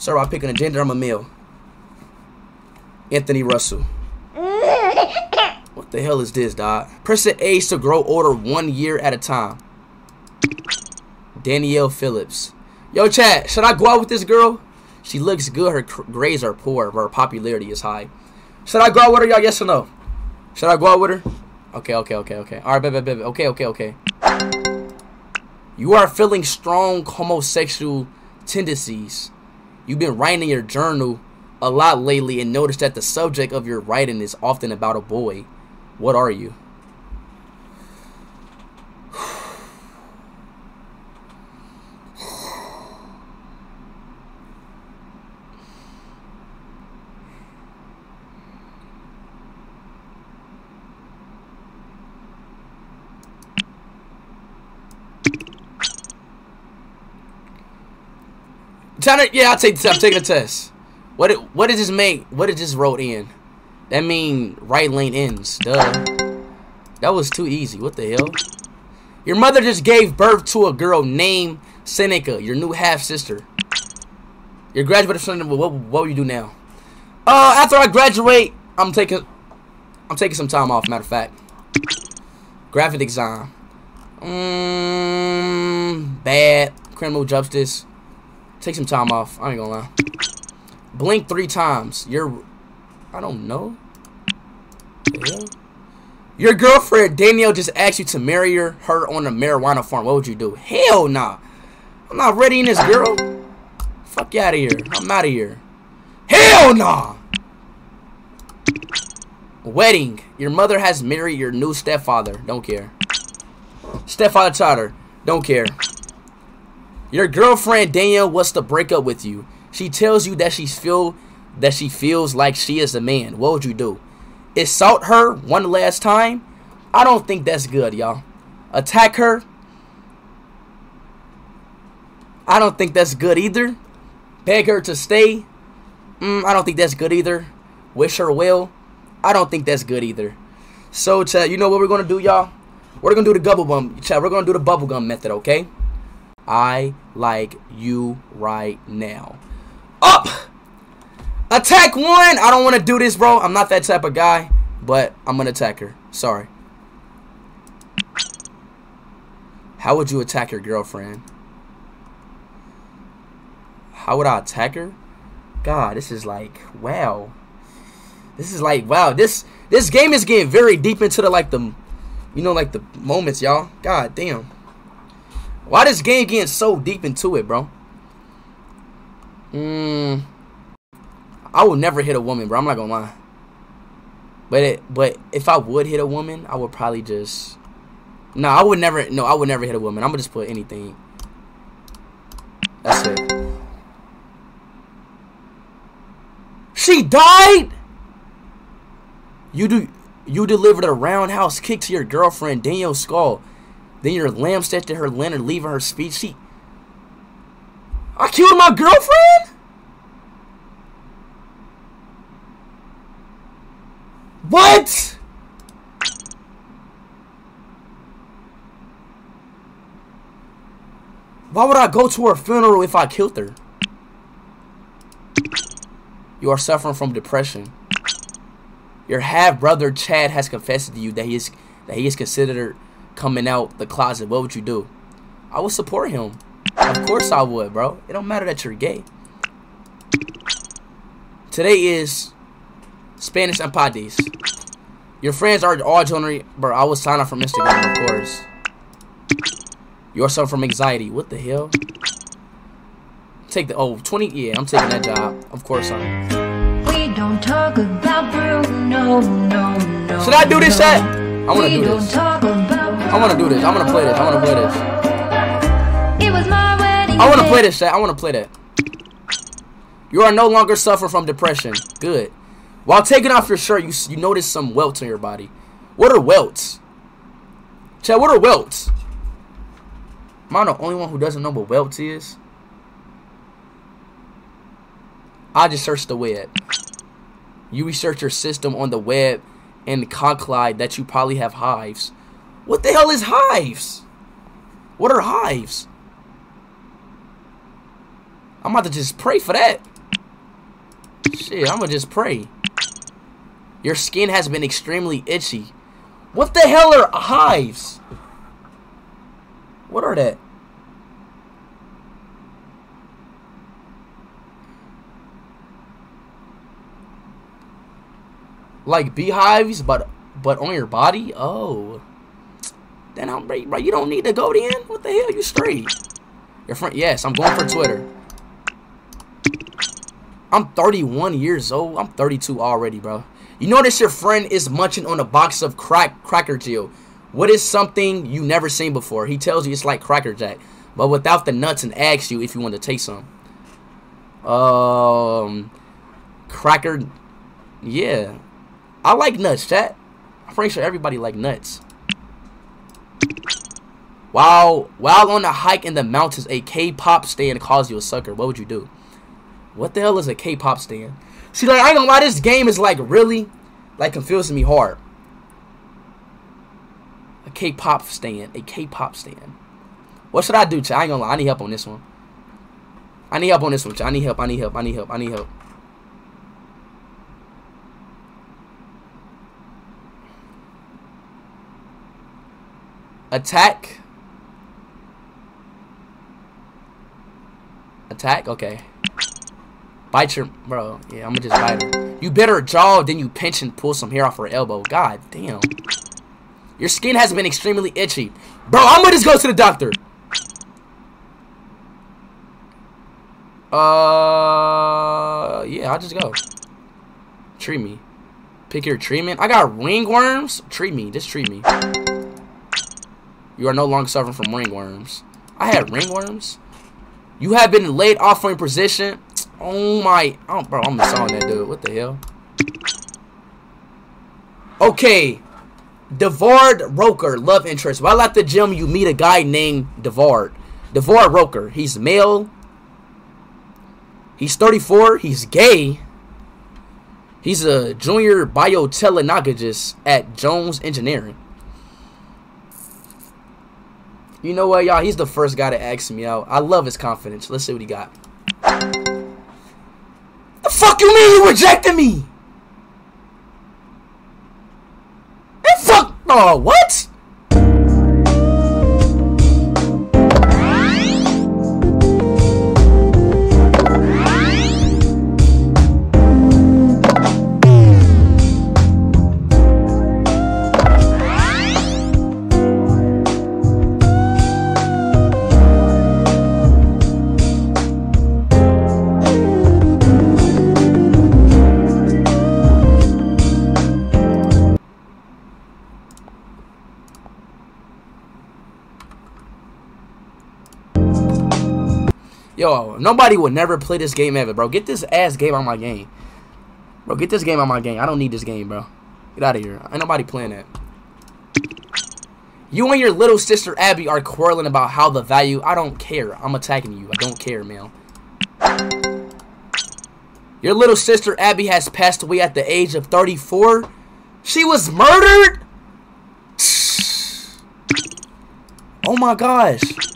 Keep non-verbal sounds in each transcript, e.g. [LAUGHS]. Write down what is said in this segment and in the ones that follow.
Sir, I'm picking a gender. I'm a male. Anthony Russell. [LAUGHS] What the hell is this, dog? Press the age to grow older one year at a time. Danielle Phillips. Yo, chat, should I go out with this girl? She looks good. Her grades are poor, but her popularity is high. Should I go out with her, y'all? Yes or no? Should I go out with her? Okay, okay, okay, okay. All right, baby, baby. Okay, okay, okay. You are feeling strong homosexual tendencies. You've been writing in your journal a lot lately and noticed that the subject of your writing is often about a boy. What are you? To, yeah, I'll take. I'm taking a test. What? It, what did this make? What did this wrote in? That mean right lane ends. Duh. That was too easy. What the hell? Your mother just gave birth to a girl named Seneca, your new half sister. Your graduated son. What? What will you do now? Uh, after I graduate, I'm taking. I'm taking some time off. Matter of fact, graphic design. Mmm, bad. Criminal justice. Take some time off. I ain't gonna lie. Blink three times. You're... I don't know. Yeah. Your girlfriend, Danielle, just asked you to marry her, her on a marijuana farm. What would you do? Hell nah. I'm not ready in this girl. Fuck you out of here. I'm out of here. Hell nah. Wedding. Your mother has married your new stepfather. Don't care. Stepfather Trotter. Don't care. Your girlfriend Danielle wants to break up with you. She tells you that she feel that she feels like she is a man. What would you do? Assault her one last time? I don't think that's good, y'all. Attack her? I don't think that's good either. Beg her to stay? Mm, I don't think that's good either. Wish her well? I don't think that's good either. So, chat, you know what we're going to do, y'all? We're going to do the bubble gum. We're going to do the bubble gum method, okay? I like you right now. Up! Attack one! I don't want to do this, bro. I'm not that type of guy, but I'm going to attack her. Sorry. How would you attack your girlfriend? How would I attack her? God, this is like, wow. This is like, wow. This this game is getting very deep into the, like, the, you know, like, the moments, y'all. God damn. Why this game getting so deep into it, bro? Mm, I would never hit a woman, bro. I'm not gonna lie. But it, but if I would hit a woman, I would probably just. No, I would never. No, I would never hit a woman. I'm gonna just put anything. That's it. She died. You do. You delivered a roundhouse kick to your girlfriend Danielle Skull. Then your lamb stepped to her lantern, leaving her speech. She. I killed my girlfriend? What? Why would I go to her funeral if I killed her? You are suffering from depression. Your half brother Chad has confessed to you that he is that he is considered coming out the closet. What would you do? I would support him. Of course I would, bro. It don't matter that you're gay. Today is Spanish Empadis. Your friends are all joining, bro. I was sign up from Instagram, of course. You're suffering from anxiety. What the hell? Take the oh 20 yeah, I'm taking that job. Of course I am. We don't talk about Bruno, no, no. Should I do this set? I wanna do this. I wanna do this. I wanna play this. I wanna play this. It was my wedding I wanna play this set. I wanna play that. You are no longer suffering from depression. Good. While taking off your shirt, you you notice some welts on your body. What are welts? Chad, what are welts? Am I the only one who doesn't know what welts is? I just searched the web. You research your system on the web and conclude that you probably have hives. What the hell is hives? What are hives? I'm about to just pray for that. Shit, I'ma just pray. Your skin has been extremely itchy. What the hell are hives? What are that? Like beehives, but but on your body? Oh. Then I'm right, bro, You don't need to go in. What the hell? You straight. Your friend yes, I'm going for Twitter. I'm 31 years old. I'm 32 already, bro. You notice your friend is munching on a box of crack cracker Jill. What is something you never seen before? He tells you it's like Cracker Jack, but without the nuts and asks you if you want to taste some. Um, cracker, yeah. I like nuts, chat. I'm pretty sure everybody like nuts. While while on a hike in the mountains, a K-pop stand calls you a sucker. What would you do? What the hell is a K-pop stand? See, like, I ain't gonna lie, this game is, like, really, like, confusing me hard. A K-pop stand. A K-pop stand. What should I do, chat? I ain't gonna lie, I need help on this one. I need help on this one, chat. I need help, I need help, I need help, I need help. Attack. Attack? Okay. Bite your bro. Yeah, I'm gonna just bite her. You bit her jaw, then you pinch and pull some hair off her elbow. God damn. Your skin has been extremely itchy. Bro, I'm gonna just go to the doctor. Uh yeah, I'll just go. Treat me. Pick your treatment. I got ringworms. Treat me. Just treat me. You are no longer suffering from ringworms. I had ringworms. You have been laid off from your position. Oh my, oh, bro, I'm installing that dude. What the hell? Okay, Devard Roker, love interest. While at the gym, you meet a guy named Devard. Devard Roker. He's male. He's 34. He's gay. He's a junior biotechnologist at Jones Engineering. You know what, y'all? He's the first guy to ask me out. I love his confidence. Let's see what he got. The fuck you mean you rejected me? The fuck? Oh, what? Yo, nobody would never play this game ever, bro. Get this ass game on my game. Bro, get this game on my game. I don't need this game, bro. Get out of here. Ain't nobody playing that. You and your little sister Abby are quarreling about how the value. I don't care. I'm attacking you. I don't care, man. Your little sister Abby has passed away at the age of 34. She was murdered? [SIGHS] Oh my gosh.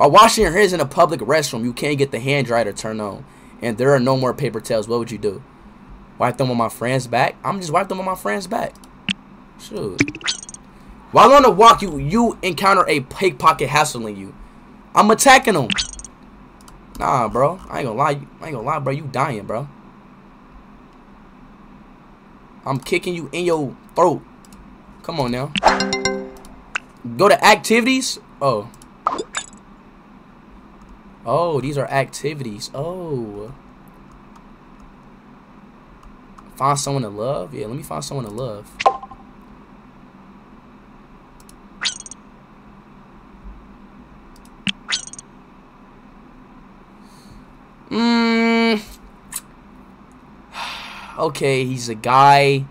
While washing your hands in a public restroom, you can't get the hand dryer to turn on. And there are no more paper towels. What would you do? Wipe them on my friend's back? I'm just wipe them on my friend's back. Shoot. While on the walk, you you encounter a pickpocket hassling you. I'm attacking him. Nah, bro. I ain't gonna lie. I ain't gonna lie, bro. You dying, bro. I'm kicking you in your throat. Come on now. Go to activities. Oh. Oh, these are activities. Oh. Find someone to love? Yeah, let me find someone to love. Mmm. [SIGHS] Okay, he's a guy.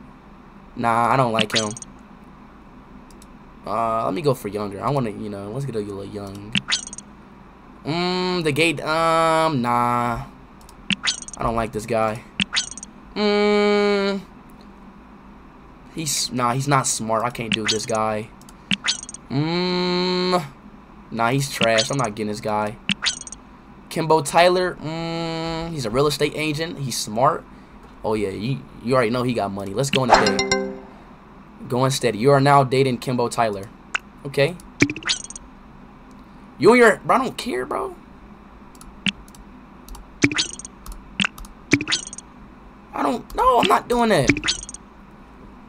Nah, I don't like him. Uh, let me go for younger. I want to, you know, let's get a little young. Mmm, the gate, um, nah. I don't like this guy. Mmm. He's, nah, he's not smart. I can't do this guy. Mmm. Nah, he's trash. I'm not getting this guy. Kimbo Tyler, mm, he's a real estate agent. He's smart. Oh yeah, you you already know he got money. Let's go in the date. Going steady. You are now dating Kimbo Tyler. Okay. You and your bro, I don't care, bro. I don't no, I'm not doing that.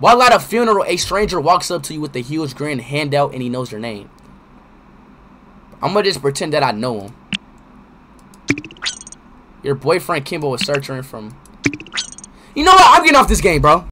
While at a funeral, a stranger walks up to you with a huge grin, handout, and he knows your name. I'm gonna just pretend that I know him. Your boyfriend Kimbo is searching from. You know what? I'm getting off this game, bro.